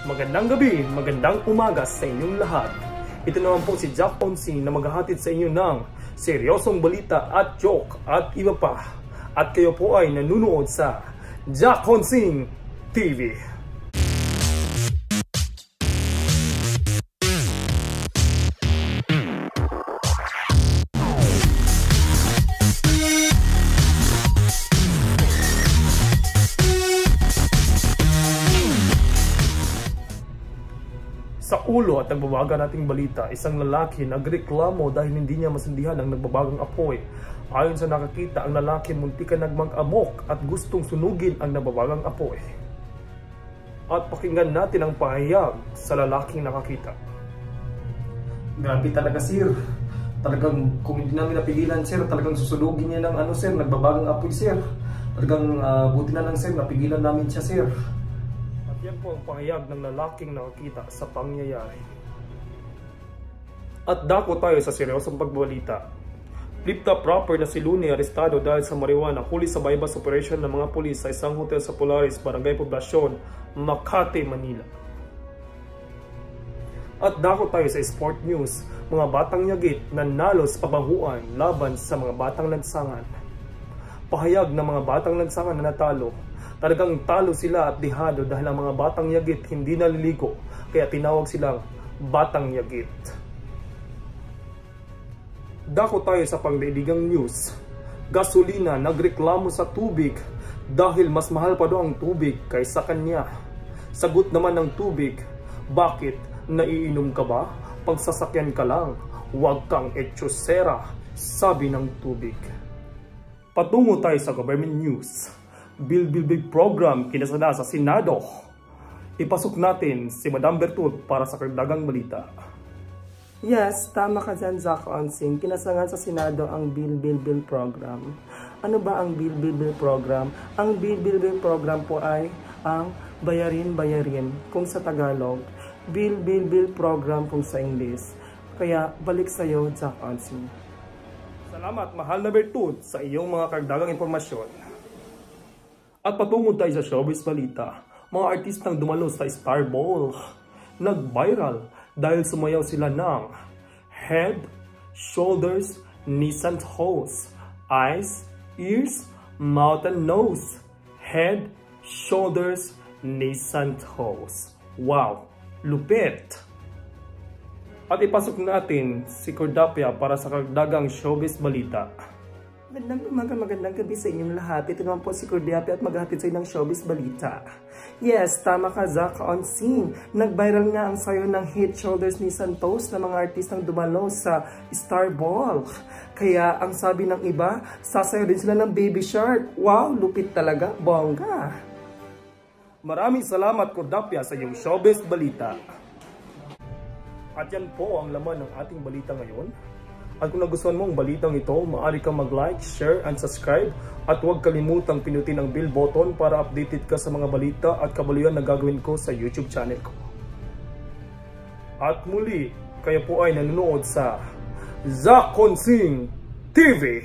Magandang gabi, magandang umaga sa inyong lahat. Ito naman po si Jack Onsing na maghahatid sa inyo ng seryosong balita at joke at iba pa. At kayo po ay nanunood sa Jack Onsing TV. Sa ulo at nagbabaga nating balita, isang lalaki nagreklamo dahil hindi niya masindihan ang nagbabagang apoy. Ayon sa nakakita, ang lalaki muntikan nagmag-amok at gustong sunugin ang nababagang apoy. At pakinggan natin ang pahayag sa lalaking nakakita. Grabe talaga sir. Talagang kung hindi namin napigilan sir, talagang susunugin niya ng ano sir, nagbabagang apoy sir. Talagang uh, buti na lang sir, napigilan namin siya sir. Yan po ang pahayag ng lalaking nakakita sa pangyayari. At dako tayo sa seryosong pagbalita. Flip-top rapper na si Luni arestado dahil sa marijuana huli sa bypass operation ng mga pulis sa isang hotel sa Polaris, Barangay Poblasyon, Makati, Manila. At dako tayo sa sport news, mga batang yagit na nalo sa pabahuan laban sa mga batang lansangan. Pahayag ng mga batang lansangan na natalo Talagang talo sila at dihado dahil ang mga batang yagit hindi naliligo kaya tinawag silang batang yagit. Dako tayo sa pangdailigang news. Gasolina nagreklamo sa tubig dahil mas mahal pa daw ang tubig kaysa kanya. Sagot naman ng tubig, bakit naiinom ka ba? Pagsasakyan ka lang, huwag kang etsyosera, sabi ng tubig. Patungo tayo sa government news. Bill Bill Big Program kinasada sa Senado. Ipasok natin si Madam Bertut para sa kardagang balita. Yes, tama ka dyan, Zach Onsing. Kinasangan sa Senado ang Bill Bill Bill Program. Ano ba ang Bill Bill Bill Program? Ang Bill Bill Bill Program po ay ang Bayarin Bayarin kung sa Tagalog. Bill Bill Bill Program kung sa English. Kaya balik sa iyo, Zach Onsing. Salamat, mahal na Bertut, sa iyong mga kardagang impormasyon. At patungo tayo sa showbiz balita, mga artistang dumalo sa Star Bowl, nag-viral dahil sumayaw sila ng Head, Shoulders, Knees and Toes, Eyes, Ears, Mouth and Nose, Head, Shoulders, Knees and Toes. Wow! Lupit! At ipasok natin si Cordapia para sa kagdagang showbiz balita. Magandang umaga, magandang gabi sa inyong lahat. Ito naman po si Cordiapi at maghatid sa inyo ng showbiz balita. Yes, tama ka, Zach on scene. Nag-viral nga ang sayo ng Head Shoulders ni Santos na mga artistang dumalo sa Star Ball. Kaya ang sabi ng iba, sasayo din sila ng Baby Shark. Wow, lupit talaga, bongga. Maraming salamat, Cordapia, sa iyong showbiz balita. At yan po ang laman ng ating balita ngayon. At kung nagustuhan mo ang balitang ito, maaari kang mag-like, share, and subscribe. At huwag kalimutang pinutin ang bell button para updated ka sa mga balita at kabaluyan na gagawin ko sa YouTube channel ko. At muli, kayo po ay nanonood sa Zakonsing TV.